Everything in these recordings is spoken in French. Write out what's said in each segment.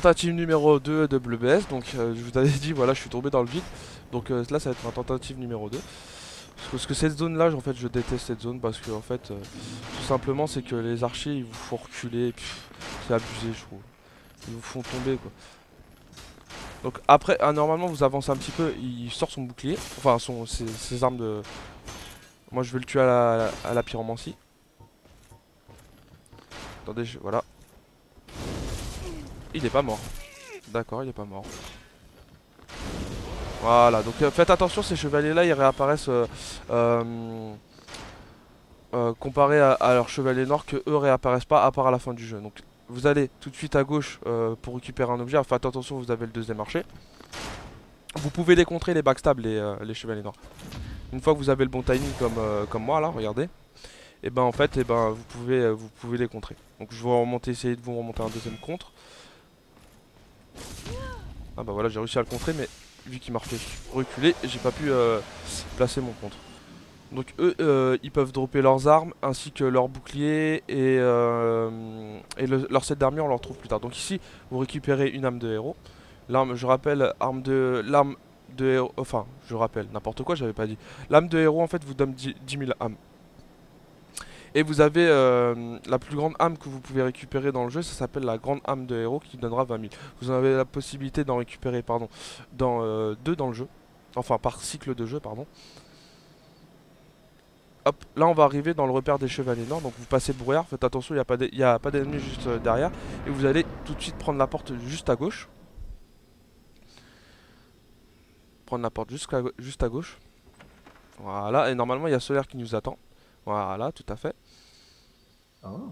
tentative numéro 2 de BlueBS. Donc euh, je vous avais dit, voilà, je suis tombé dans le vide. Donc euh, là, ça va être ma tentative numéro 2. Parce que cette zone là, en fait, je déteste cette zone parce que en fait, euh, tout simplement, c'est que les archers ils vous font reculer. C'est abusé, je trouve. Ils vous font tomber quoi. Donc après, ah, normalement, vous avancez un petit peu. Il sort son bouclier, enfin son, ses, armes de. Moi, je vais le tuer à la, à pyromancie. Attendez, je, voilà. Il est pas mort. D'accord, il est pas mort. Voilà, donc euh, faites attention, ces chevaliers là ils réapparaissent euh, euh, comparé à, leurs chevaliers noirs que eux réapparaissent pas à part à la fin du jeu. Donc vous allez tout de suite à gauche pour récupérer un objet. Faites attention, vous avez le deuxième marché. Vous pouvez les contrer, les backstab, les, chevaliers noirs. Une fois que vous avez le bon timing comme, moi là, regardez. Et ben en fait, et ben vous pouvez, vous pouvez les contrer. Donc je vais remonter, essayer de vous remonter un deuxième contre. Ah bah voilà, j'ai réussi à le contrer, mais vu qu'il m'a reculer, j'ai pas pu euh, placer mon contre. Donc eux, euh, ils peuvent dropper leurs armes ainsi que leurs boucliers et, euh, leur set d'armure, on leur trouve plus tard. Donc ici, vous récupérez une âme de héros. L'arme, je rappelle, arme de l'arme de héros, enfin, je rappelle, n'importe quoi, j'avais pas dit. L'âme de héros, en fait, vous donne 10 000 âmes. Et vous avez euh, la plus grande âme que vous pouvez récupérer dans le jeu, ça s'appelle la grande âme de héros qui donnera 20 000. Vous avez la possibilité d'en récupérer pardon, dans, euh, deux dans le jeu. Enfin par cycle de jeu pardon. Hop, là on va arriver dans le repère des chevaliers noirs. Donc vous passez le brouillard, faites attention, il n'y a pas d'ennemis juste euh, derrière. Et vous allez tout de suite prendre la porte juste à gauche. Prendre la porte juste juste à gauche. Voilà, et normalement il y a Solaire qui nous attend. Voilà, tout à fait. Oh,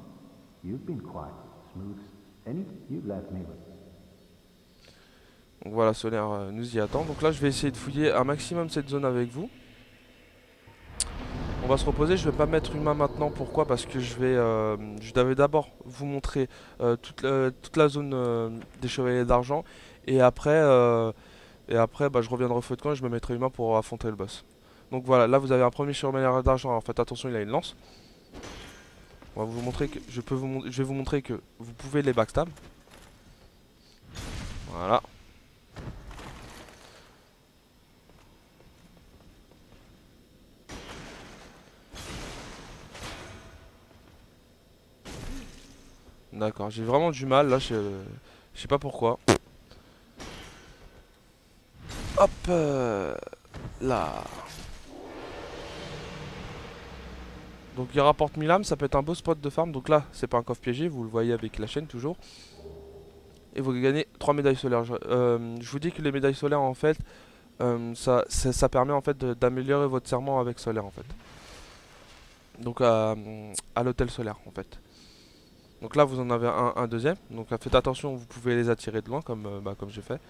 Donc voilà, Solaire euh, nous y attend. Donc là, je vais essayer de fouiller un maximum cette zone avec vous. On va se reposer, je vais pas mettre une main maintenant, pourquoi? Parce que je vais, euh, je devais d'abord vous montrer euh, toute, la zone des chevaliers d'argent et après, et après bah, je reviendrai au feu de camp et je me mettrai une main pour affronter le boss. Donc voilà, là vous avez un premier chevalier d'argent, alors faites attention, il a une lance. On va vous montrer que je peux vous je vais vous montrer que vous pouvez les backstab. Voilà. D'accord, j'ai vraiment du mal là, je, je sais pas pourquoi. Hop euh, là. Donc il rapporte 1000 âmes, ça peut être un beau spot de farm. Donc là, c'est pas un coffre piégé, vous le voyez avec la chaîne toujours. Et vous gagnez 3 médailles solaires. je euh, vous dis que les médailles solaires, en fait, euh, ça, ça, permet en fait d'améliorer votre serment avec solaire, en fait. Donc à, l'hôtel solaire, en fait. Donc là, vous en avez un, deuxième. Donc faites attention, vous pouvez les attirer de loin, comme, euh, bah, comme j'ai fait.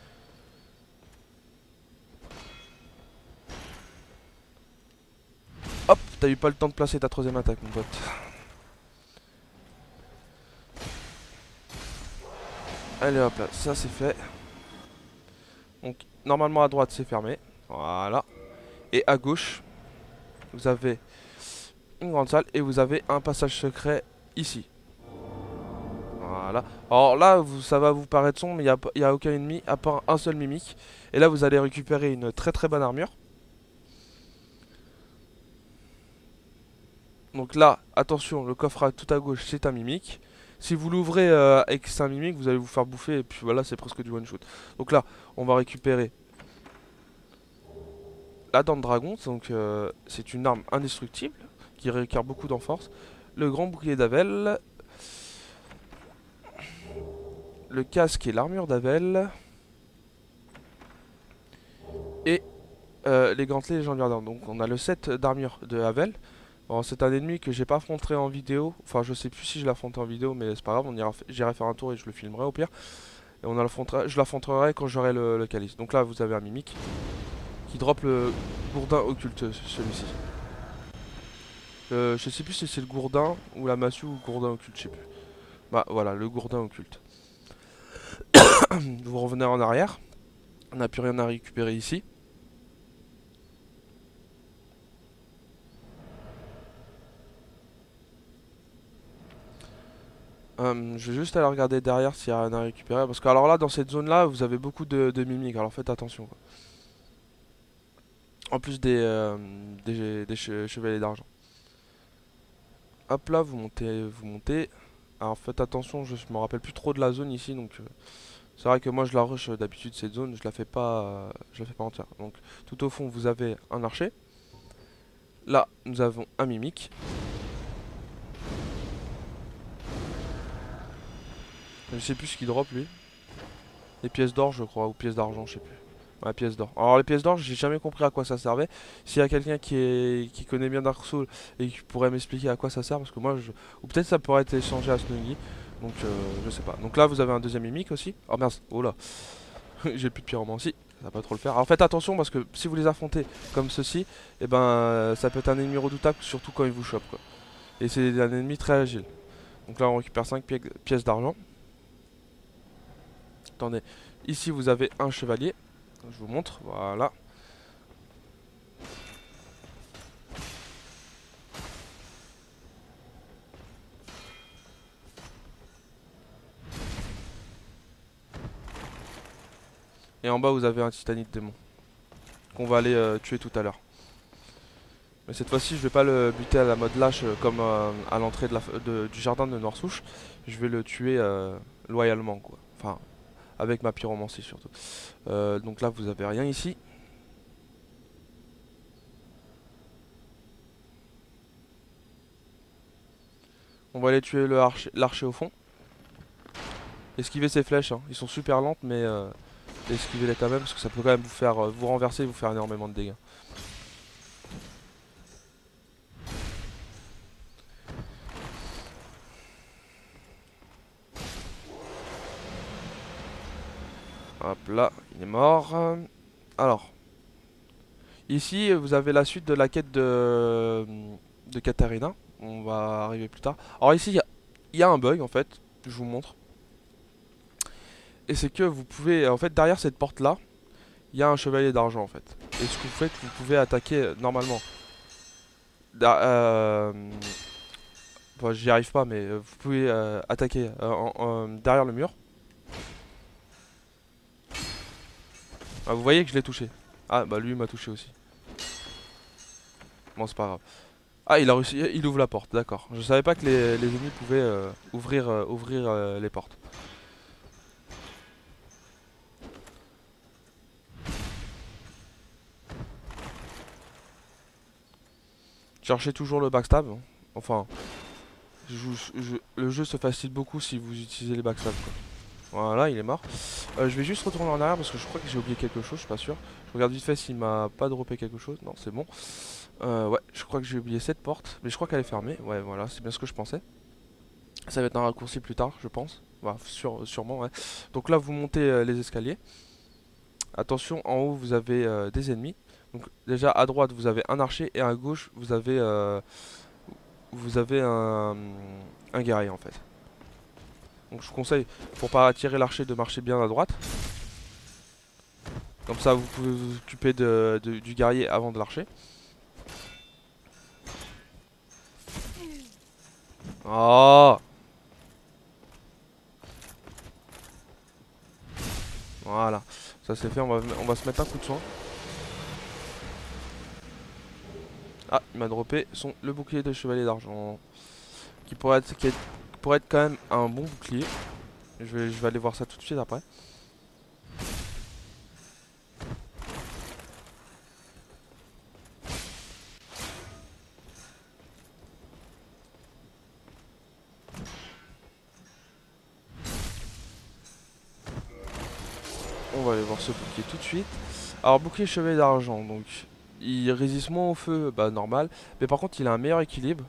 Hop, t'as eu pas le temps de placer ta troisième attaque, mon pote. Allez hop là, ça c'est fait. Donc normalement à droite c'est fermé. Voilà. Et à gauche, vous avez une grande salle et vous avez un passage secret ici. Voilà. Alors là, ça va vous paraître sombre, mais il n'y a, a, aucun ennemi à part un seul mimique. Et là, vous allez récupérer une très très bonne armure. Donc là, attention, le coffre tout à gauche, c'est un mimique. Si vous l'ouvrez euh, avec un mimique, vous allez vous faire bouffer et puis voilà, c'est presque du one shot. Donc là, on va récupérer la dent de dragon, donc euh, c'est une arme indestructible qui requiert beaucoup d'enforce. Le grand bouclier d'Avel, le casque et l'armure d'Avel, et euh, les gantelets légendaires. Donc on a le set d'armure de Havel, Bon, c'est un ennemi que j'ai pas affronté en vidéo. Enfin, je sais plus si je l'affronterai en vidéo, mais c'est pas grave. J'irai faire un tour et je le filmerai au pire. Et on je l'affronterai quand j'aurai le, calice. Donc là, vous avez un mimique qui drop le gourdin occulte, celui-ci. Euh, je sais plus si c'est le gourdin ou la massue ou le gourdin occulte, je sais plus. Bah voilà, le gourdin occulte. vous revenez en arrière. On n'a plus rien à récupérer ici. Euh, je vais juste aller regarder derrière s'il y a rien à récupérer. Parce que alors là, dans cette zone-là, vous avez beaucoup de, mimiques. Alors faites attention. En plus des, euh, chevaliers d'argent. Hop là, vous montez, vous montez. Alors faites attention, je me rappelle plus trop de la zone ici. Donc euh, c'est vrai que moi je la rush d'habitude cette zone. Je la fais pas, je la fais pas entière. Donc tout au fond, vous avez un archer. Là, nous avons un mimique. Je sais plus ce qu'il drop lui. Les pièces d'or je crois, ou pièces d'argent, je sais plus. Ouais, pièces d'or. Alors les pièces d'or, j'ai jamais compris à quoi ça servait. S'il y a quelqu'un qui, connaît bien Dark Souls et qui pourrait m'expliquer à quoi ça sert, parce que moi, je... ou peut-être ça pourrait être échangé à Snuggy. Donc euh, je sais pas. Donc là vous avez un deuxième mimique aussi. Oh merde, oh là. j'ai plus de pyromancie. Ça va pas trop le faire. Alors faites attention parce que si vous les affrontez comme ceci, et eh ben euh, ça peut être un ennemi redoutable, surtout quand il vous chope quoi. Et c'est un ennemi très agile. Donc là on récupère 5 pièces d'argent. Attendez, ici vous avez un chevalier. Je vous montre, voilà. Et en bas vous avez un titanite démon. Qu'on va aller euh, tuer tout à l'heure. Mais cette fois-ci je vais pas le buter à la mode lâche euh, comme euh, à l'entrée du jardin de Norsouche. Je vais le tuer loyalement quoi. Enfin avec ma pyromancie surtout. Euh, donc là vous avez rien ici. On va aller tuer l'archer au fond. Esquiver ces flèches, hein. ils sont super lentes mais euh, esquivez-les quand même parce que ça peut quand même vous faire euh, vous renverser et vous faire énormément de dégâts. Hop là, il est mort. Alors. Ici, vous avez la suite de la quête de, de Katarina. On va arriver plus tard. Alors ici, il y, a un bug en fait. Je vous montre. Et c'est que vous pouvez... En fait, derrière cette porte-là, il y a un chevalier d'argent en fait. Et ce que vous faites, vous pouvez attaquer euh, normalement. Euh, j'y arrive pas, mais euh, vous pouvez attaquer derrière le mur. Ah, vous voyez que je l'ai touché. Ah, bah lui m'a touché aussi. Bon, c'est pas grave. Ah, il a réussi, il ouvre la porte, d'accord. Je savais pas que les, ennemis pouvaient euh, ouvrir, euh, euh, les portes. Cherchez toujours le backstab. Enfin, le jeu se facilite beaucoup si vous utilisez les backstab. Quoi. Voilà, il est mort. Euh, je vais juste retourner en arrière parce que je crois que j'ai oublié quelque chose, je suis pas sûr. Je regarde vite fait s'il m'a pas droppé quelque chose. Non, c'est bon. Euh, ouais, je crois que j'ai oublié cette porte, mais je crois qu'elle est fermée. Ouais, voilà, c'est bien ce que je pensais. Ça va être un raccourci plus tard, je pense. Voilà, sûrement, ouais. Donc là, vous montez euh, les escaliers. Attention, en haut, vous avez des ennemis. Donc déjà, à droite, vous avez un archer et à gauche, vous avez, vous avez un guerrier, en fait. Donc je vous conseille, pour pas attirer l'archer, de marcher bien à droite. Comme ça, vous pouvez vous occuper du guerrier avant de l'archer. Oh Voilà, ça c'est fait, on va, on va se mettre un coup de soin. Ah, il m'a droppé son, le bouclier de chevalier d'argent. Qui pourrait être, qui est, pourrait être quand même un bon bouclier. Je vais, aller voir ça tout de suite après. On va aller voir ce bouclier tout de suite. Alors bouclier chevet d'argent, donc il résiste moins au feu, bah normal. Mais par contre il a un meilleur équilibre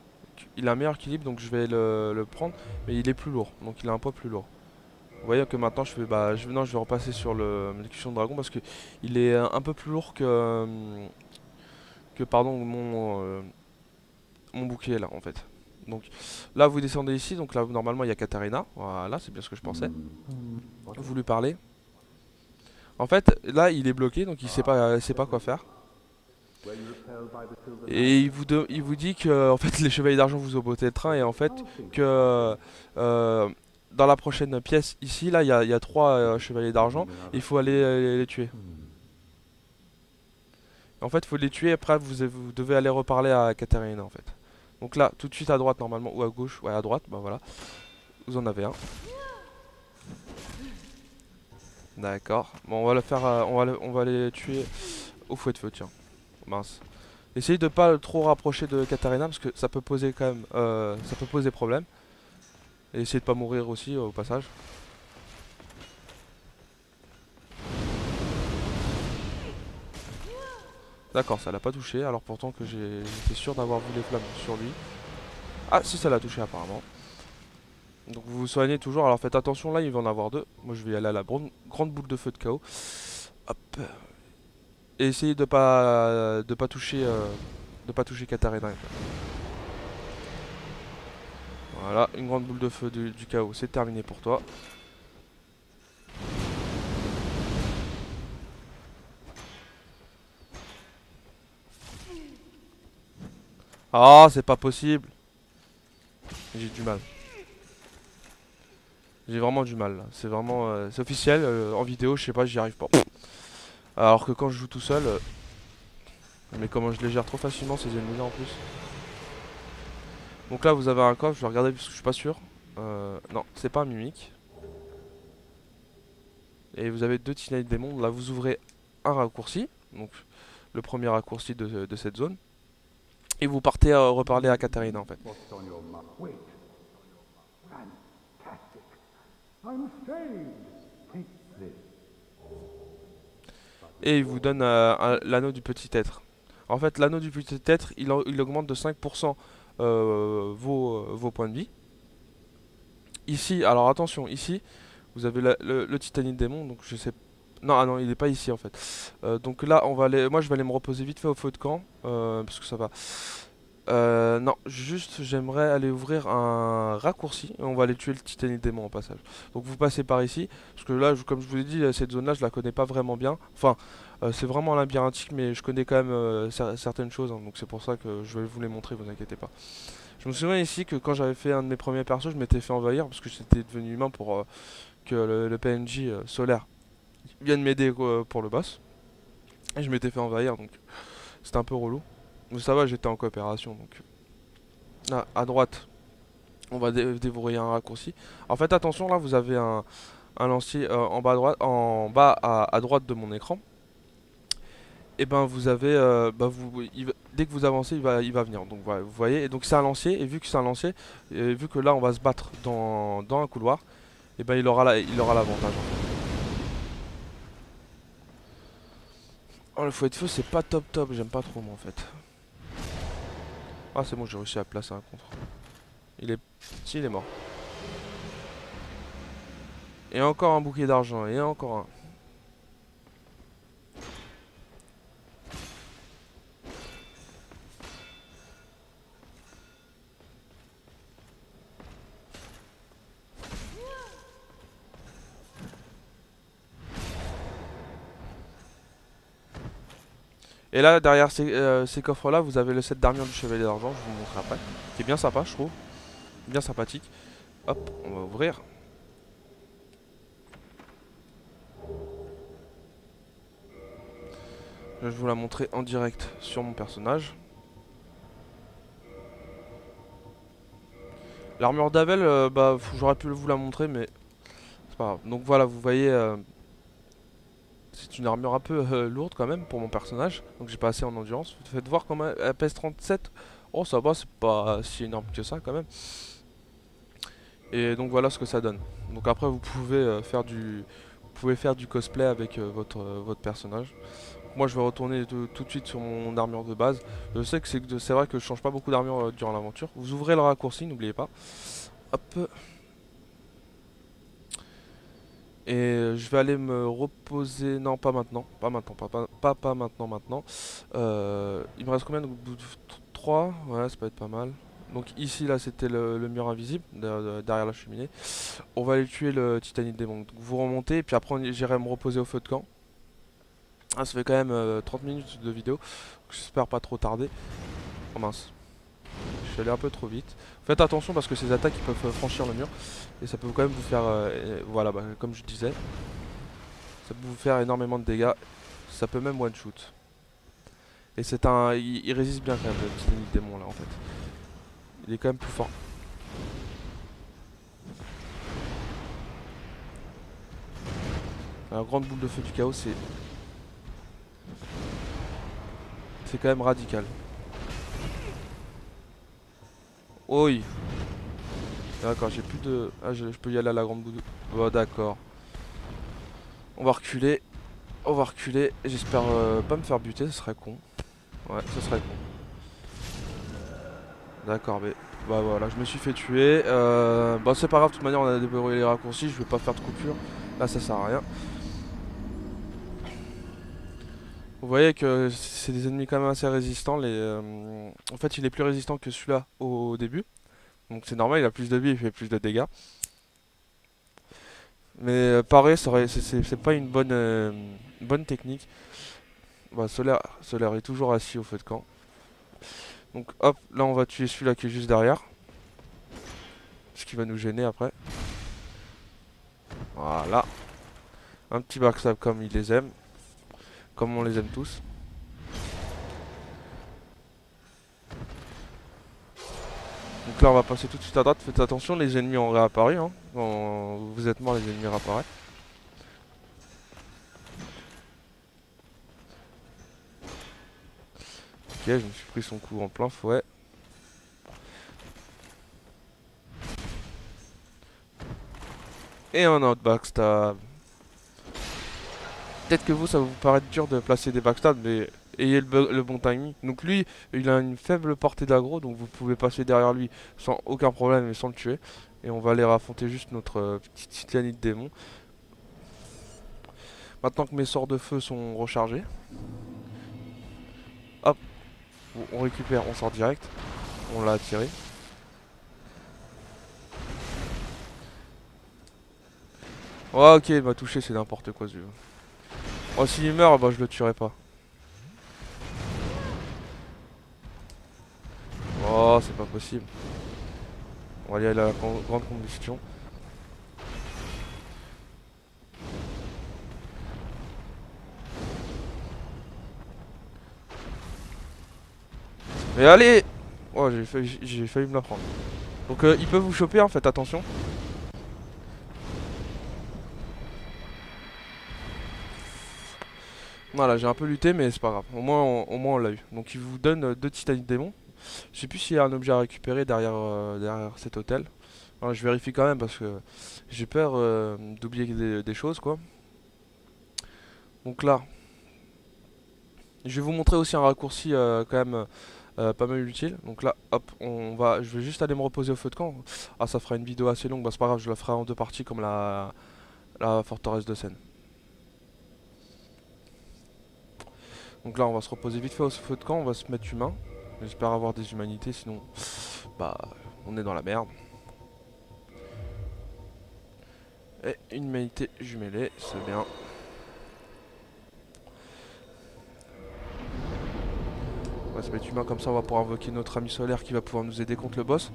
il a un meilleur équilibre donc je vais le, prendre mais il est plus lourd donc il a un poids plus lourd. Vous voyez que maintenant je vais bah je, non, je vais repasser sur l'exécution de dragon parce que il est un peu plus lourd que que pardon mon euh, mon bouclier là en fait. Donc là vous descendez ici donc là normalement il y a Katarina. Voilà c'est bien ce que je pensais. Vous lui parlez. En fait là il est bloqué donc il sait pas sait pas quoi faire et il vous, il vous dit que en fait, les chevaliers d'argent vous ont botté le train et en fait que euh, dans la prochaine pièce, ici, là, il y a, trois euh, chevaliers d'argent. Il faut aller euh, les tuer. En fait, il faut les tuer. Après, vous, devez aller reparler à Katerina, en fait. Donc là, tout de suite à droite, normalement, ou à gauche. Ouais, à droite, bah voilà. Vous en avez un. D'accord. Bon, on va le faire. euh, on, va le- on va les tuer au fouet de feu, tiens. Mince. Essayez de pas trop rapprocher de Katarina parce que ça peut poser quand même. euh, ça peut poser problème. Et essayez de pas mourir aussi euh, au passage. D'accord, ça l'a pas touché. Alors pourtant que j'étais sûr d'avoir vu les flammes sur lui. Ah, si ça l'a touché apparemment. Donc vous vous soignez toujours. Alors faites attention là, il va en avoir deux. Moi je vais aller à la grande boule de feu de chaos. Hop. Et essayez de pas de pas toucher euh, de pas toucher Katarina. Voilà, une grande boule de feu du, chaos, c'est terminé pour toi. Ah, c'est pas possible. J'ai du mal. J'ai vraiment du mal. C'est vraiment. euh, c'est officiel. euh, en vidéo, je sais pas, j'y arrive pas. Alors que quand je joue tout seul. euh, Mais comment je les gère trop facilement ces ennemis là en plus. Donc là, vous avez un coffre. Je vais regarder parce que je suis pas sûr. Euh, non, c'est pas un mimique. Et vous avez deux Teenage Démons. Là, vous ouvrez un raccourci. Donc, le premier raccourci de, cette zone. Et vous partez euh, reparler à Katarina en fait. Et il vous donne euh, l'anneau du petit être. En fait, l'anneau du petit être, il, en- il augmente de 5% euh, vos, euh, vos points de vie. Ici, alors attention, ici, vous avez le, le Titanite démon, donc je sais... Non, ah non, il est pas ici en fait. Donc là, on va aller... moi je vais aller me reposer vite fait au feu de camp, parce que ça va... Euh, non, juste j'aimerais aller ouvrir un raccourci et on va aller tuer le Titanite démon en passage. Donc vous passez par ici, parce que là, comme je vous l'ai dit, cette zone-là, je la connais pas vraiment bien. Enfin, euh, c'est vraiment labyrinthique, mais je connais quand même euh, cer- certaines choses, hein, donc c'est pour ça que je vais vous les montrer, vous inquiétez pas. Je me souviens ici que quand j'avais fait un de mes premiers persos, je m'étais fait envahir parce que j'étais devenu humain pour euh, que le, PNJ euh, solaire vienne m'aider euh, pour le boss. Et je m'étais fait envahir, donc c'était un peu relou. Mais ça va, j'étais en coopération, donc... Là, à droite, on va dé- déverrouiller un raccourci. En fait, attention, là, vous avez un, un lancier euh, en bas à droite, en bas à, droite de mon écran. Et ben vous avez, euh, bah, vous, dès que vous avancez, il va, il va venir. Donc voilà, vous voyez. Et donc c'est un lancier. Et vu que c'est un lancier, et vu que là on va se battre dans, dans un couloir, et ben il aura l'avantage. Oh le fouet de feu c'est pas top top, j'aime pas trop moi en fait. Ah c'est bon, j'ai réussi à placer un contre. Il est, si il est mort. Et encore un bouquet d'argent, et encore un. Et là, derrière ces, euh, ces coffres-là, vous avez le set d'armure du chevalier d'argent, je vous montrerai après. Qui est bien sympa, je trouve. Bien sympathique. Hop, on va ouvrir. Je vais vous la montrer en direct sur mon personnage. L'armure d'Avel, euh, bah, j'aurais pu vous la montrer, mais c'est pas grave. Donc voilà, vous voyez, euh, c'est une armure un peu euh, lourde quand même pour mon personnage. Donc j'ai pas assez en endurance. Faites voir comment elle pèse 37. Oh, ça va, c'est pas si énorme que ça quand même. Et donc voilà ce que ça donne. Donc après, vous pouvez euh, faire du, vous pouvez faire du cosplay avec euh, votre votre personnage. Moi, je vais retourner tout, de suite sur mon armure de base. Je sais que c'est vrai que je change pas beaucoup d'armure durant l'aventure. Vous ouvrez le raccourci, n'oubliez pas. Hop. Et euh, je vais aller me reposer. Non, pas maintenant. Pas maintenant. Pas, pas, pas, pas maintenant, maintenant. Euh, il me reste combien de 3 Ouais, ça peut être pas mal. Donc ici, là, c'était le, mur invisible, de- de- derrière la cheminée. On va aller tuer le Titanite démon. Donc vous remontez, et puis après, j'irai me reposer au feu de camp. Ah, ça fait quand même euh, 30 minutes de vidéo. J'espère pas trop tarder. Oh mince. Suis allé un peu trop vite. Faites attention parce que ces attaques ils peuvent euh, franchir le mur. Et ça peut quand même vous faire... euh, voilà, bah, comme je disais. Ça peut vous faire énormément de dégâts. Ça peut même one shoot. Et c'est un... Il, il résiste bien quand même le petit démon là en fait. Il est quand même plus fort. La grande boule de feu du chaos c'est... C'est quand même radical. Oui. D'accord, j'ai plus de... Ah, je, peux y aller à la grande boule. de- Oh, d'accord. On va reculer. On va reculer. J'espère euh, pas me faire buter, ce serait con. Ouais, ce serait con. D'accord, mais... Bah voilà, je me suis fait tuer. Euh... Bah c'est pas grave, de toute manière on a déverrouillé les raccourcis, je vais pas faire de coupure. Là ça sert à rien. Vous voyez que c'est des ennemis quand même assez résistants. Euh, En fait, il est plus résistant que celui-là au début. Donc c'est normal, il a plus de vie, il fait plus de dégâts. Mais euh, pareil, c'est- pas une bonne, euh, bonne technique. Bah, Solaire, Solaire est toujours assis au feu de camp. Donc hop, là on va tuer celui-là qui est juste derrière. Ce qui va nous gêner après. Voilà. Un petit backstab comme il les aime. Comme on les aime tous. Donc là on va passer tout de suite à droite. Faites attention, les ennemis ont réapparu. Hein. Vous êtes mort, les ennemis réapparaissent. Ok, je me suis pris son coup en plein fouet. Et un autre backstab. Peut-être que vous, ça va vous paraître dur de placer des backstabs, mais ayez le, bo- le bon timing. Donc lui, il a une faible portée d'aggro, donc vous pouvez passer derrière lui sans aucun problème et sans le tuer. Et on va aller raffronter juste notre euh, petite titanite démon. Maintenant que mes sorts de feu sont rechargés. Hop. On récupère, on sort direct. On l'a attiré. Ok, il m'a touché, c'est n'importe quoi ce jeu. Oh, s'il meurt, bah je le tuerai pas. Oh, c'est pas possible. On va aller à la gran- grande combustion. Mais allez Oh, j'ai failli, me la prendre. Donc, euh, il peut vous choper, hein, faites attention. Voilà, j'ai un peu lutté, mais c'est pas grave. Au moins, on, l'a eu. Donc, il vous donne euh, deux titanites démons. Je sais plus s'il y a un objet à récupérer derrière, euh, derrière cet hôtel. Je vérifie quand même parce que j'ai peur euh, d'oublier des, choses, quoi. Donc là, je vais vous montrer aussi un raccourci quand même pas mal utile. Donc là, hop, on va, je vais juste aller me reposer au feu de camp. Ah, ça fera une vidéo assez longue, bah c'est pas grave, je la ferai en deux parties comme la, la forteresse de Seine. Donc là, on va se reposer vite fait au feu de camp, on va se mettre humain. J'espère avoir des humanités, sinon, bah, on est dans la merde. Et une humanité jumelée, c'est bien. On va se mettre humain comme ça, on va pouvoir invoquer notre ami solaire qui va pouvoir nous aider contre le boss.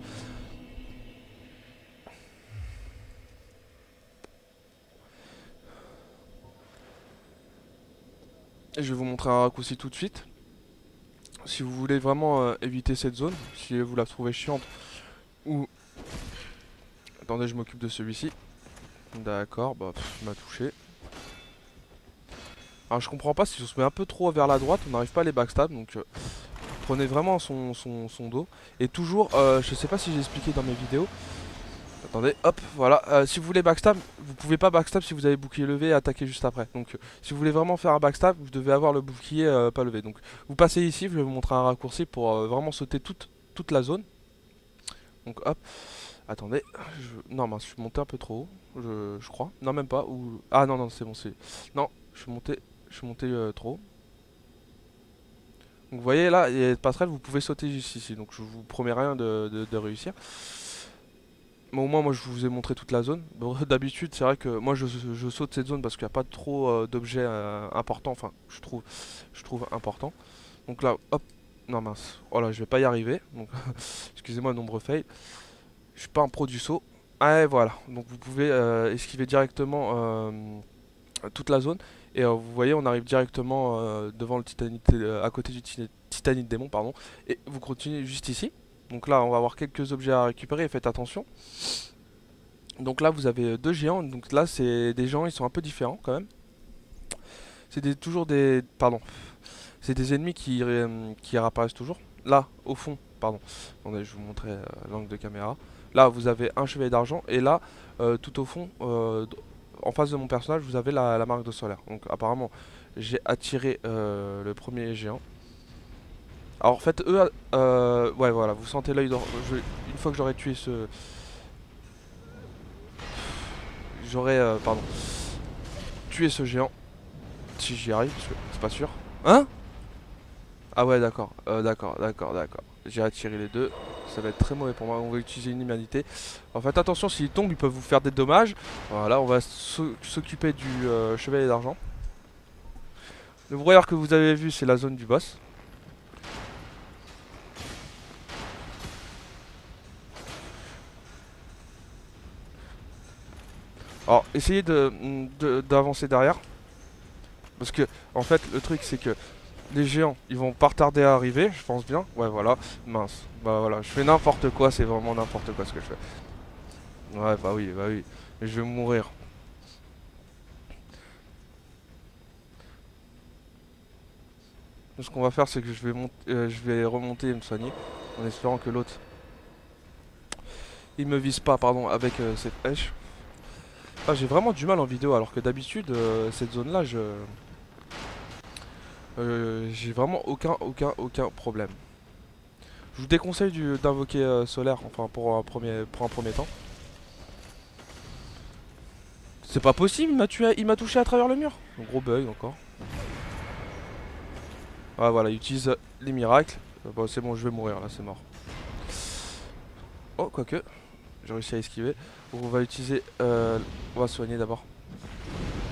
Je vais vous montrer un raccourci tout de suite. Si vous voulez vraiment euh, éviter cette zone, si vous la trouvez chiante, ou... Attendez, je m'occupe de celui-ci. D'accord, bah il m'a touché. Alors je comprends pas si on se met un peu trop vers la droite, on n'arrive pas à les backstab, donc euh, prenez vraiment son, son, son dos. Et toujours, euh, je sais pas si j'ai expliqué dans mes vidéos. Attendez, hop, voilà. Euh, si vous voulez backstab, vous pouvez pas backstab si vous avez bouclier levé et attaquer juste après. Donc euh, si vous voulez vraiment faire un backstab, vous devez avoir le bouclier euh, pas levé. Donc vous passez ici, je vais vous montrer un raccourci pour vraiment sauter toute, toute la zone. Donc hop. Attendez, je... non mince, je suis monté un peu trop haut, je, je crois. Non même pas, ou... Ah non non c'est bon, c'est... Non, je suis monté, je suis monté trop haut. Donc vous voyez là, il y a une passerelle, vous pouvez sauter juste ici, donc je vous promets rien de- de réussir. Au moins moi je vous ai montré toute la zone. D'habitude c'est vrai que moi je, saute cette zone parce qu'il n'y a pas trop euh, d'objets euh, importants, enfin je trouve, je trouve important. Donc là, hop, Non mince. Oh là, je vais pas y arriver. Donc, excusez-moi, nombre fail. Je suis pas un pro du saut. Ah, et voilà. Donc, vous pouvez euh, esquiver directement toute la zone. Et vous voyez, on arrive directement devant le Titanite, à côté du Tita- Titanite démon, pardon. Et vous continuez juste ici. Donc là, on va avoir quelques objets à récupérer. Faites attention. Donc là, vous avez deux géants. Donc là, c'est des géants, ils sont un peu différents quand même. C'est toujours des... Pardon. C'est des ennemis qui, qui réapparaissent toujours. Là, au fond, pardon. Attendez, je vous montrer euh, l'angle de caméra. Là, vous avez un chevalier d'argent. Et là, euh, tout au fond, euh, en face de mon personnage, vous avez la, marque de solaire. Donc apparemment, j'ai attiré euh, le premier géant. Alors en fait, eux, euh, ouais, voilà, vous sentez l'œil d'or. Une fois que j'aurai tué ce... J'aurais, euh, pardon, tué ce géant. Si j'y arrive, parce que c'est pas sûr. Hein? Ah ouais, d'accord, euh, d'accord, d'accord, d'accord. J'ai attiré les deux. Ça va être très mauvais pour moi. On va utiliser une humanité. En fait, attention, s'ils tombent, ils peuvent vous faire des dommages. Voilà, on va s'o- s'occuper du euh, chevalier d'argent. Le brouillard que vous avez vu, c'est la zone du boss. Alors, essayez de de- d'avancer derrière. Parce que, en fait, le truc, c'est que les géants, ils vont pas tarder à arriver, je pense bien. Ouais, voilà. Mince. Bah voilà, je fais n'importe quoi, c'est vraiment n'importe quoi ce que je fais. Ouais, bah oui, bah oui. Je vais mourir. Ce qu'on va faire, c'est que je vais, euh, je vais remonter et me soigner. En espérant que l'autre... Il me vise pas, pardon, avec euh, cette flèche. Ah, j'ai vraiment du mal en vidéo, alors que d'habitude, euh, cette zone-là, je... Euh, j'ai vraiment aucun, aucun, aucun problème. Je vous déconseille d'invoquer euh, solaire, enfin pour un premier, pour un premier temps. C'est pas possible, il m'a touché à travers le mur. Un gros bug encore. Ah voilà, il utilise euh, les miracles. Bon, c'est bon, je vais mourir là, c'est mort. Oh, quoique, j'ai réussi à esquiver. On va utiliser, euh, on va soigner d'abord.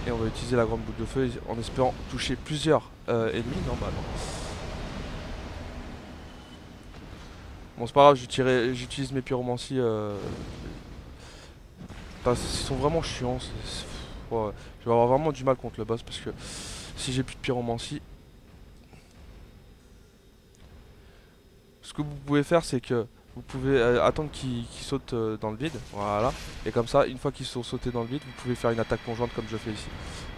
Et on va utiliser la grande boule de feu en espérant toucher plusieurs euh, ennemis. Non, bah non. Bon, c'est pas grave, j'utilise mes pyromancies. Euh... Qu'ils sont vraiment chiants. je vais avoir vraiment du mal contre le boss parce que si j'ai plus de pyromancie. Ce que vous pouvez faire, c'est que vous pouvez euh, attendre qu'ils qu'ils sautent euh, dans le vide. Voilà. Et comme ça, une fois qu'ils sont sautés dans le vide, vous pouvez faire une attaque plongeante comme je fais ici.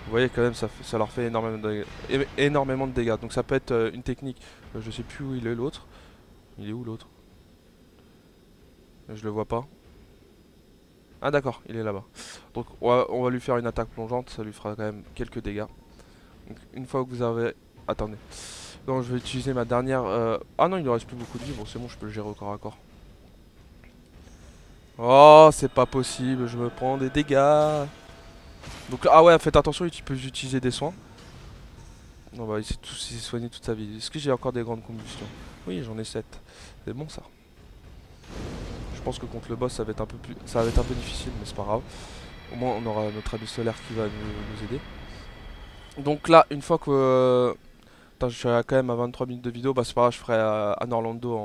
Vous voyez quand même, ça, leur fait énormément de, dégâts- énormément de dégâts. Donc ça peut être euh, une technique. Je sais plus où il est l'autre. Il est où l'autre? Je le vois pas. Ah d'accord, il est là-bas. Donc on va, on va lui faire une attaque plongeante, ça lui fera quand même quelques dégâts. Donc, une fois que vous avez... Attendez. Donc je vais utiliser ma dernière... euh, Ah non, il ne reste plus beaucoup de vie. Bon c'est bon, je peux le gérer au corps à corps. Oh, c'est pas possible, je me prends des dégâts. Donc ah ouais, faites attention, il peut utiliser des soins. Non bah il s'est soigné toute sa vie. Est-ce que j'ai encore des grandes combustions? Oui, j'en ai 7. C'est bon ça. Je pense que contre le boss ça va être un peu plus ça va être un peu difficile mais c'est pas grave. Au moins on aura notre ami solaire qui va nous aider. Donc là, une fois que Putain, je suis à- quand même à 23 minutes de vidéo, bah c'est pas grave, je ferai euh, un Orlando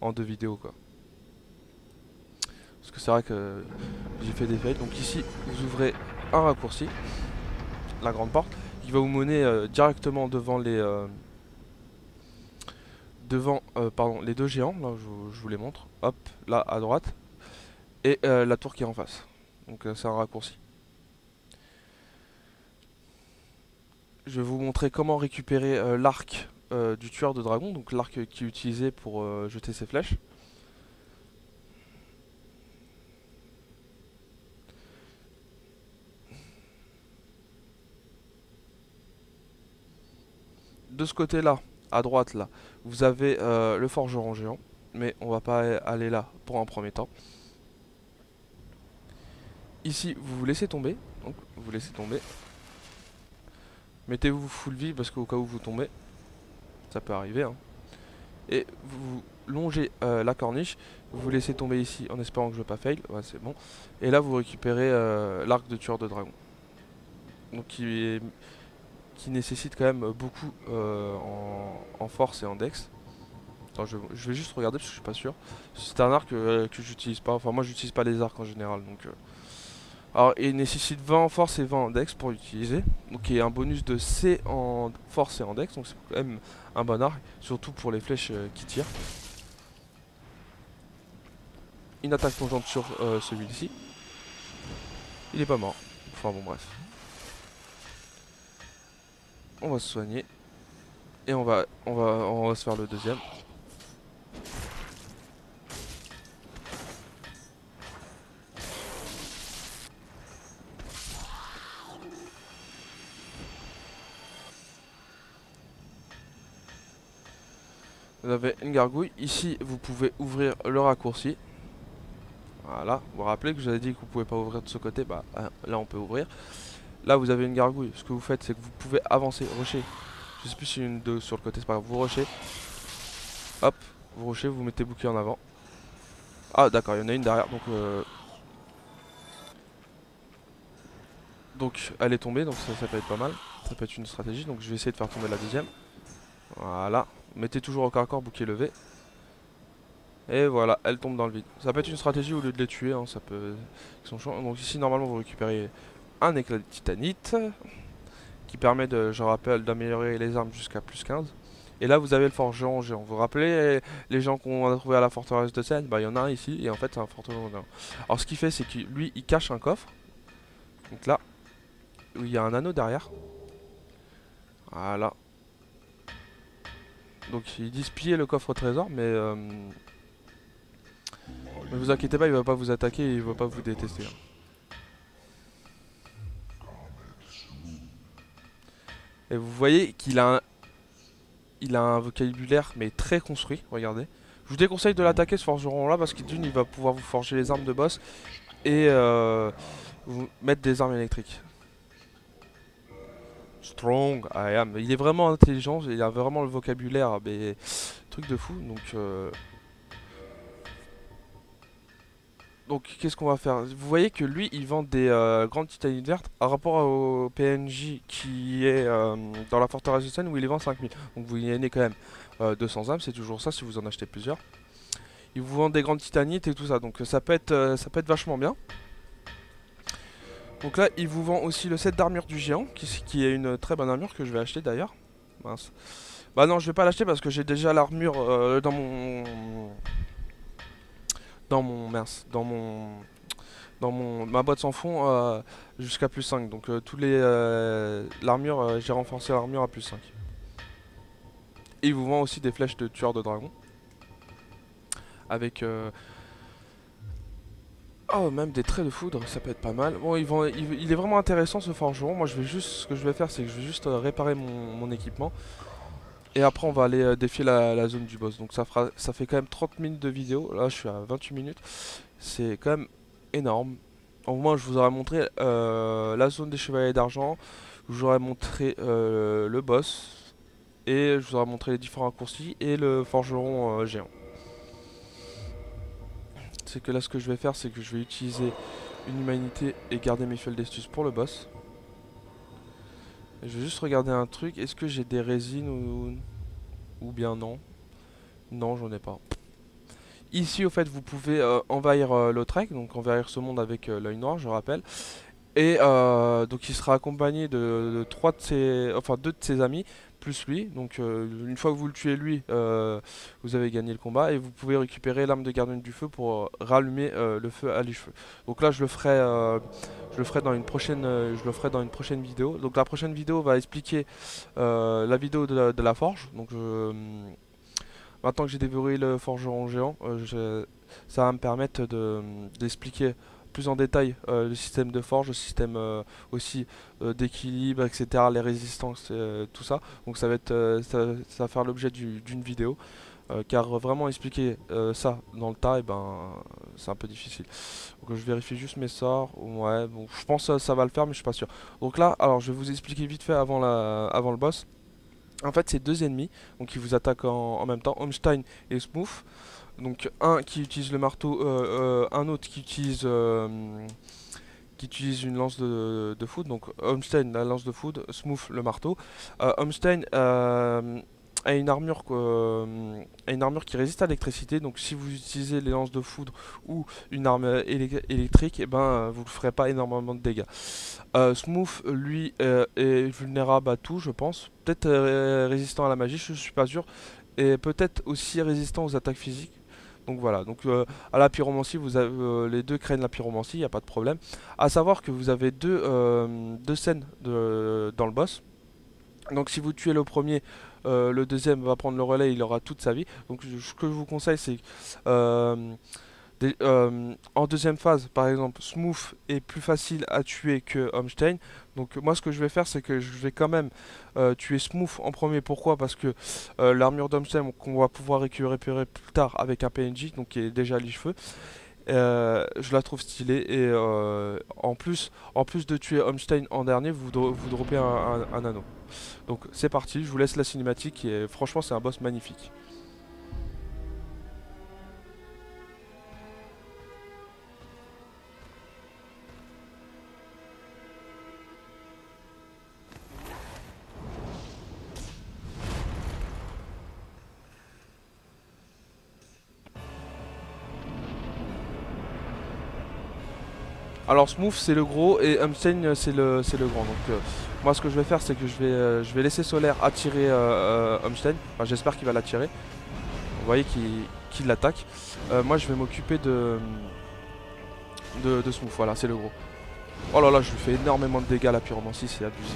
en, deux vidéos quoi. Parce que c'est vrai que j'ai fait des fails. Donc ici, vous ouvrez un raccourci, la grande porte, qui va vous mener euh, directement devant les euh, devant pardon les deux géants. Là, je, vous- je vous les montre. Hop, là à droite et la tour qui est en face. Donc c'est un raccourci. Je vais vous montrer comment récupérer euh, l'arc euh, du tueur de dragon, donc l'arc qui est utilisé pour euh, jeter ses flèches. de ce côté-là, à droite là, vous avez le forgeron géant, mais on va pas aller là pour un premier temps. Ici, vous vous laissez tomber. Mettez-vous full vie parce qu'au cas où vous tombez, ça peut arriver. hein. Et vous longez euh, la corniche, vous vous laissez tomber ici en espérant que je ne pas fail, ouais c'est bon. Et là vous récupérez euh, l'arc de tueur de dragon. Donc qui nécessite quand même beaucoup euh, en, force et en dex. Attends, je, je vais juste regarder parce que je suis pas sûr. C'est un arc que j'utilise pas. Enfin, moi, j'utilise pas les arcs en général. Donc. Alors, il nécessite 20 en force et 20 en dex pour l'utiliser. Donc, il y a un bonus de C en force et en dex. Donc, c'est quand même un bon arc. Surtout pour les flèches euh, qui tirent. Une attaque plongeante sur euh, celui-ci. Il est pas mort. Enfin, bon, bref. On va se soigner. Et on va, on va, on va se faire le deuxième. Vous avez une gargouille. Ici, vous pouvez ouvrir le raccourci. Voilà. Vous vous rappelez que je vous avais dit que vous pouvez pas ouvrir de ce côté. Bah, hein, là, on peut ouvrir. Là, vous avez une gargouille. Ce que vous faites, c'est que vous pouvez avancer, rusher. Je sais plus si une deux sur le côté, c'est pas grave. Vous rushez. Hop, vous rushez, vous mettez bouclier en avant. Ah, d'accord, il y en a une derrière. Donc, euh... donc, elle est tombée. Donc, ça, ça peut être pas mal. Ça peut être une stratégie. Donc, je vais essayer de faire tomber la deuxième. Voilà. Mettez toujours au corps à corps, bouclier levé. Et voilà, elle tombe dans le vide. Ça peut être une stratégie au lieu de les tuer, hein, ça peut... Donc ici, normalement, vous récupérez un éclat de titanite, qui permet, de, je rappelle, d'améliorer les armes jusqu'à plus 15. Et là, vous avez le forgeron géant. Vous vous rappelez les gens qu'on a trouvé à la forteresse de Seine? Bah, il y en a un ici, et en fait, c'est un forgeron géant. Alors, ce qu'il fait, c'est que lui, il cache un coffre. Donc là, il y a un anneau derrière. Voilà. Donc ils disent piller le coffre au trésor, mais euh, ne vous inquiétez pas, il va pas vous attaquer, il va pas vous détester. hein. Et vous voyez qu'il a un, vocabulaire mais très construit. Regardez. Je vous déconseille de l'attaquer ce forgeron là parce d'une il va pouvoir vous forger les armes de boss et euh, vous mettre des armes électriques. Strong, I am. Il est vraiment intelligent, il a vraiment le vocabulaire, truc de fou. Donc, euh... donc qu'est-ce qu'on va faire? Vous voyez que lui, il vend des euh, grandes titanites vertes par rapport au PNJ qui est euh, dans la forteresse de Seine où il les vend 5000. Donc vous y gagnez quand même euh, 200 âmes, c'est toujours ça si vous en achetez plusieurs. Il vous vend des grandes titanites et tout ça, donc ça peut ça peut être vachement bien. Donc là, il vous vend aussi le set d'armure du géant, qui, est une très bonne armure que je vais acheter d'ailleurs. Mince. Bah non, je vais pas l'acheter parce que j'ai déjà l'armure euh, dans mon... Dans mon... Mince. Dans mon... Dans mon, ma boîte sans fond euh, jusqu'à plus 5. Donc euh, tous les... l'armure, j'ai renforcé l'armure à plus 5. Et il vous vend aussi des flèches de tueur de dragon. Avec... Oh, même des traits de foudre, ça peut être pas mal. Bon, il, est vraiment intéressant ce forgeron. Moi, je vais juste, ce que je vais faire, c'est que je vais juste euh, réparer mon, équipement. Et après, on va aller euh, défier la, zone du boss. Donc, ça, fera, ça fait quand même 30 minutes de vidéo. Là, je suis à 28 minutes. C'est quand même énorme. Au moins, je vous aurais montré euh, la zone des chevaliers d'argent. Je vous aurais montré le boss. Et je vous aurais montré les différents raccourcis et le forgeron euh, c'est que là ce que je vais faire c'est que je vais utiliser une humanité et garder mes fioles d'estus pour le boss. Je vais juste regarder un truc, est-ce que j'ai des résines ou... ou bien non? Non j'en ai pas. Ici au fait vous pouvez euh, envahir euh, l'Autrec, donc envahir ce monde avec euh, l'œil noir je rappelle. Et euh, donc il sera accompagné de, de, trois de ses, enfin deux de ses amis, lui. Donc euh, une fois que vous le tuez lui, euh, vous avez gagné le combat et vous pouvez récupérer l'arme de gardien du feu pour rallumer euh, le feu à l'écheveu. Donc là je le ferai, je le ferai dans une prochaine, je le ferai dans une prochaine vidéo. Donc la prochaine vidéo va expliquer la vidéo de la, de la forge. Donc je, maintenant que j'ai déverrouillé le forgeron géant, je, ça va me permettre d'expliquer plus en détail euh, le système de forge, le système euh, aussi euh, d'équilibre, etc., les résistances, tout ça. Donc ça va être, ça, va faire l'objet d'une vidéo. car vraiment expliquer ça dans le tas, et ben c'est un peu difficile. Donc je vérifie juste mes sorts. Ouais, bon, je pense ça va le faire, mais je suis pas sûr. Donc là, alors je vais vous expliquer vite fait avant, la, avant le boss. En fait, c'est deux ennemis, donc qui vous attaquent en, en même temps, Homstein et Smooth. Donc un qui utilise le marteau, euh, euh, un autre qui utilise euh, qui utilise une lance de, foot. Donc Homstein la lance de foot, Smooth le marteau. Homstein a une armure euh, a une armure qui résiste à l'électricité. Donc si vous utilisez les lances de foudre ou une arme euh, élec- électrique, et ben euh, vous ne ferez pas énormément de dégâts. Euh, Smooth, lui, euh, est vulnérable à tout, je pense. Peut-être euh, résistant à la magie, je suis pas sûr. Et peut-être aussi résistant aux attaques physiques. Donc voilà, donc euh, à la pyromancie, vous avez, euh, les deux craignent la pyromancie, il n'y a pas de problème. À savoir que vous avez deux, euh, scènes dans le boss. Donc si vous tuez le premier, le deuxième va prendre le relais, il aura toute sa vie. Donc ce que je vous conseille, c'est euh, en deuxième phase, par exemple, Smooth est plus facile à tuer que Homestein. Donc moi ce que je vais faire, c'est que je vais quand même euh, tuer Smooth en premier. Pourquoi? Parce que euh, l'armure d'Homestein qu'on va pouvoir récupérer plus tard avec un PNJ, donc qui est déjà euh, je la trouve stylée. Et en plus en plus de tuer Homestein en dernier vous, vous dropez un- un anneau. Donc c'est parti. Je vous laisse la cinématique et franchement c'est un boss magnifique Alors Smooth c'est le gros et Umstein c'est le le grand. Donc euh, moi ce que je vais faire c'est que je vais euh, je vais laisser Solaire attirer euh, Umstein. Enfin, j'espère qu'il va l'attirer. Vous voyez qu'il l'attaque. Moi je vais m'occuper de, de Smooth. Voilà c'est le gros. Oh là là je lui fais énormément de dégâts la pyromancie c'est abusé.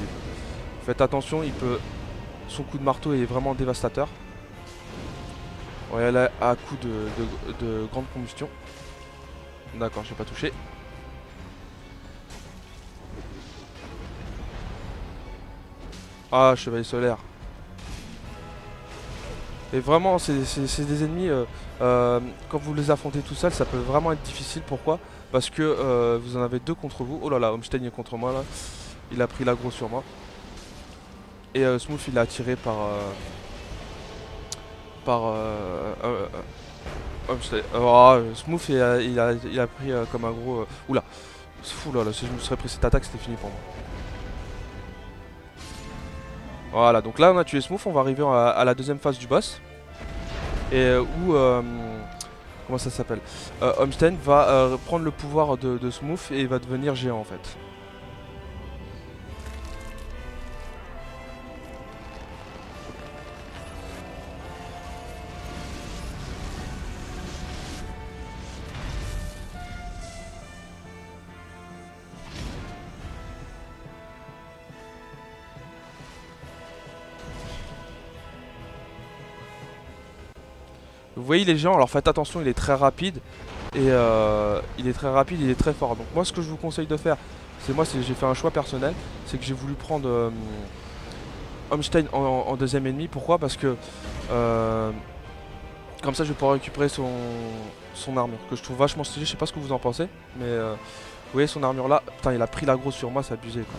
Faites attention il peut son coup de marteau est vraiment dévastateur. Ouais là à coup de, de, de grande combustion. D'accord j'ai pas touché. Ah, chevalier solaire. Et vraiment, c'est des ennemis, euh, euh, quand vous les affrontez tout seul, ça peut vraiment être difficile. Pourquoi? Parce que euh, vous en avez deux contre vous. Oh là là, Homstein est contre moi là. Il a pris l'aggro sur moi. Et Smooth, il a attiré par... par... Homestein. Oh, Smooth, il a, il a, pris comme aggro... Oula. Fou là là, si je me serais pris cette attaque, c'était fini pour moi. Voilà, donc là on a tué Smooth, on va arriver à, la deuxième phase du boss. Et euh, où... euh, comment ça s'appelle? Euh, Homestein va prendre le pouvoir de, Smooth et va devenir géant en fait. Vous voyez les géants, alors faites attention, il est très rapide. Et euh, il est très rapide, il est très fort. Donc moi ce que je vous conseille de faire, c'est moi j'ai fait un choix personnel, c'est que j'ai voulu prendre euh, Homstein en, deuxième ennemi. Pourquoi? Parce que euh, comme ça je vais pouvoir récupérer son, armure, que je trouve vachement stylé, je sais pas ce que vous en pensez, mais euh, vous voyez son armure là, putain il a pris l'aggro sur moi, c'est abusé quoi.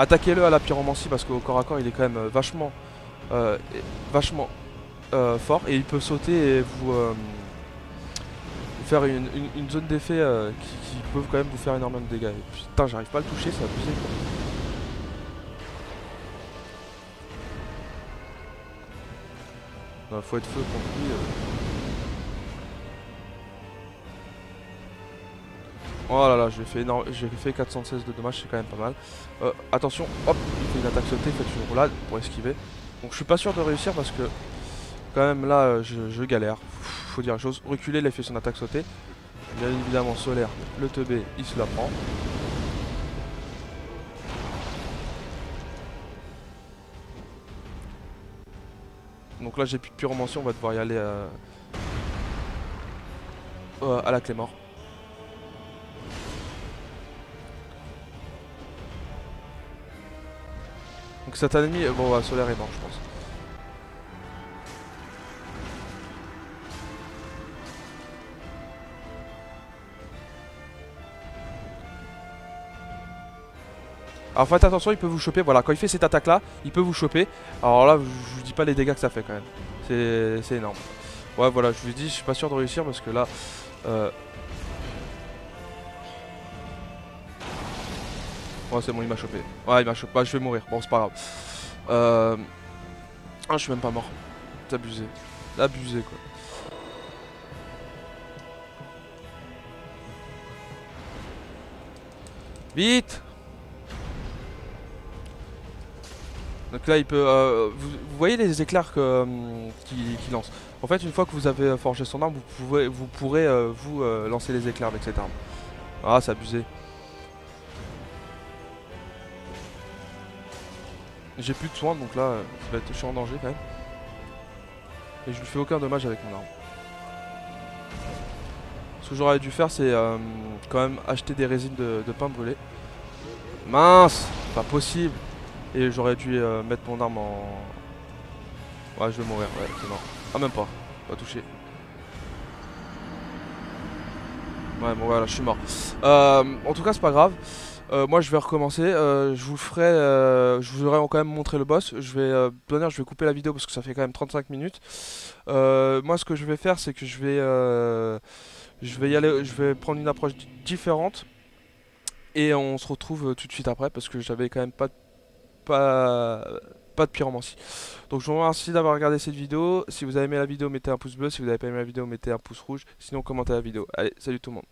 Attaquez-le à la pyromancie parce qu'au corps à corps il est quand même euh, vachement euh, vachement euh, fort et il peut sauter et vous, faire une, zone d'effet qui, peut quand même vous faire énormément de dégâts. Et putain j'arrive pas à le toucher, c'est abusé quoi. Faut être feu contre lui. Oh là là, j'ai fait, fait 416 de dommages, c'est quand même pas mal. Euh, attention, hop, il fait une attaque sautée, faites une roulade pour esquiver. Donc je suis pas sûr de réussir parce que quand même là euh, je, galère. Faut dire la chose. Reculer, il fait son attaque sautée. Bien évidemment solaire, le teubé, il se la prend. Donc là j'ai plus de pyromancie, on va devoir y aller euh, euh, à la clé mort. Donc cet ennemi, euh, bon, ouais, solaire est mort, je pense. Alors faites attention, il peut vous choper. Voilà, quand il fait cette attaque là, il peut vous choper. Alors là, je vous dis pas les dégâts que ça fait quand même. C'est c'est énorme. Ouais, voilà, je vous dis, je suis pas sûr de réussir parce que là. euh, Ouais, c'est bon, il m'a chopé. Ouais, il m'a chopé. Bah, je vais mourir. Bon, c'est pas grave. Euh... Ah, je suis même pas mort. C'est abusé. Abusé, quoi. Vite Donc là, il peut... euh, vous, voyez les éclairs euh, qui, qui lance. En fait, une fois que vous avez euh, forgé son arme, vous, pouvez, vous pourrez, vous, lancer les éclairs avec cette arme. Ah, c'est abusé. J'ai plus de soins, donc là, je, suis en danger quand même. Et je lui fais aucun dommage avec mon arme. Ce que j'aurais dû faire, c'est euh, quand même acheter des résines de, de pain brûlé. Mince Pas possible Et j'aurais dû euh, mettre mon arme en... Ouais, je vais mourir, ouais, c'est mort. Ah, même pas. Pas touché. Ouais, bon, voilà, je suis mort. Euh, en tout cas, c'est pas grave. Euh, moi, je vais recommencer. Euh, je vous ferai... euh, je vous aurais quand même montré le boss. Je vais... Je vais couper la vidéo parce que ça fait quand même 35 minutes. Moi, ce que je vais faire, c'est que je vais... je vais y aller... Je vais prendre une approche di- différente. Et on se retrouve tout de suite après parce que j'avais quand même pas... Pas... Pas de pyromancie. Donc je vous remercie d'avoir regardé cette vidéo. Si vous avez aimé la vidéo, mettez un pouce bleu. Si vous n'avez pas aimé la vidéo, mettez un pouce rouge. Sinon, commentez la vidéo. Allez, salut tout le monde.